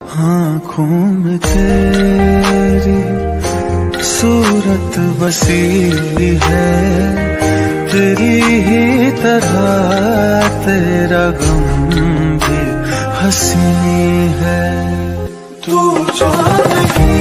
आँखों में तेरी सूरत बसी है, तेरी ही तरह तेरा गम भी हसी है। तू चाह